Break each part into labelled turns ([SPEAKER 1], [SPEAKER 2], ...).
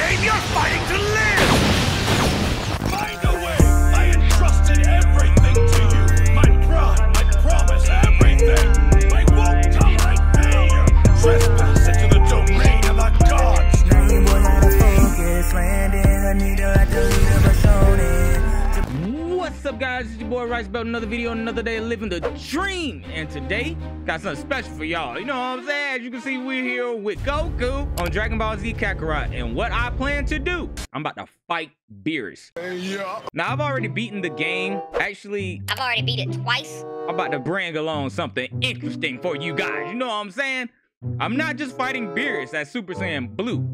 [SPEAKER 1] game, you're fighting to
[SPEAKER 2] up, guys? It's your boy Rice Belt. Another video, another day living the dream. And today, got something special for y'all. You know what I'm saying? As you can see, we're here with Goku on Dragon Ball Z Kakarot. And what I plan to do, I'm about to fight Beerus.
[SPEAKER 3] Yeah.
[SPEAKER 2] Now, I've already beaten the game. Actually,
[SPEAKER 4] I've already beat it twice.
[SPEAKER 2] I'm about to bring along something interesting for you guys. You know what I'm saying? I'm not just fighting Beerus as Super Saiyan Blue.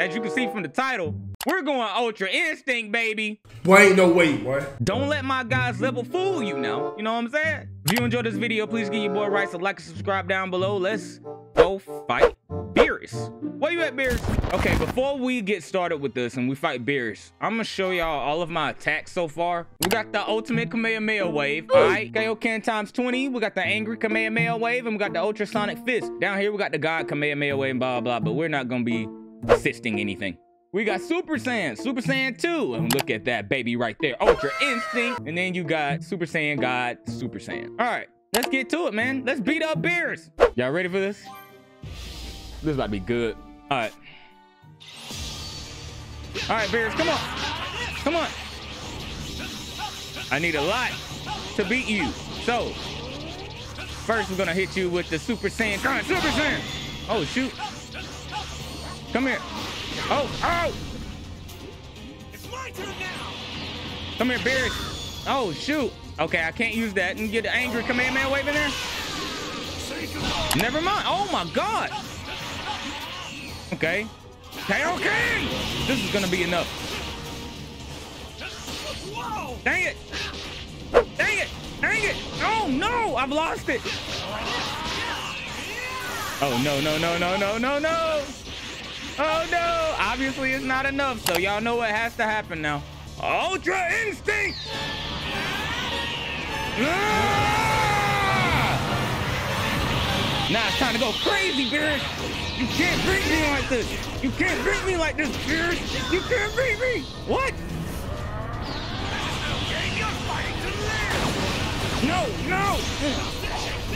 [SPEAKER 2] As you can see from the title, we're going Ultra Instinct, baby.
[SPEAKER 1] Boy, ain't no way, boy.
[SPEAKER 2] Don't let my guys level fool you now. You know what I'm saying? If you enjoyed this video, please give your boy Rice a like and subscribe down below. Let's go fight Beerus. Where you at, Beerus? Okay, before we get started with this and we fight Beerus, I'm gonna show y'all all of my attacks so far. We got the ultimate Kamehameha wave. All right, Kaioken times 20. We got the angry Kamehameha wave and we got the ultrasonic fist. Down here, we got the God Kamehameha wave and blah, blah, but we're not gonna be assisting anything. We got Super Saiyan, Super Saiyan 2. And look at that baby right there. Ultra Instinct. And then you got Super Saiyan God, Super Saiyan. All right, let's get to it, man. Let's beat up Beerus. Y'all ready for this? This is about to be good. All right. All right, Beerus, come on. Come on. I need a lot to beat you. So, first we're gonna hit you with the Super Saiyan. On, Super Saiyan. Oh, shoot. Come here. Oh, oh!
[SPEAKER 3] It's my turn now!
[SPEAKER 2] Come here, Beerus. Oh, shoot. Okay, I can't use that and get the angry Kamehameha waving there. Never mind. Oh my god. Okay. Tail King! This is gonna be enough. Dang it! Dang it! Dang it! Oh no! I've lost it! Oh no, no, no, no, no, no, no! Oh no! Obviously it's not enough, so y'all know what has to happen now. Ultra Instinct! Ah! Now it's time to go crazy, Beerus! You can't beat me like this! You can't beat me like this, Beerus! You can't beat me! What? No, no!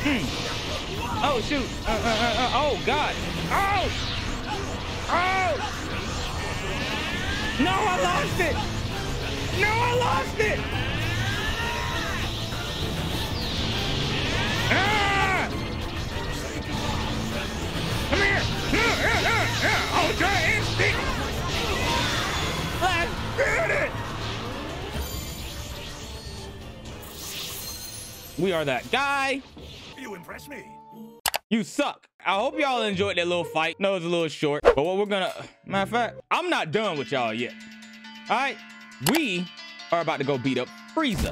[SPEAKER 2] Mm. Oh, shoot. Uh, uh, uh, uh, oh, God. Oh! No, I lost it! No, I lost it! Ah! Come here! Uh, uh, uh, uh, Ultra instinct! Let's get it! We are that guy.
[SPEAKER 3] You impress me.
[SPEAKER 2] You suck. I hope y'all enjoyed that little fight. No, it's a little short, but what we're gonna, matter of fact, I'm not done with y'all yet. All right, we are about to go beat up Frieza.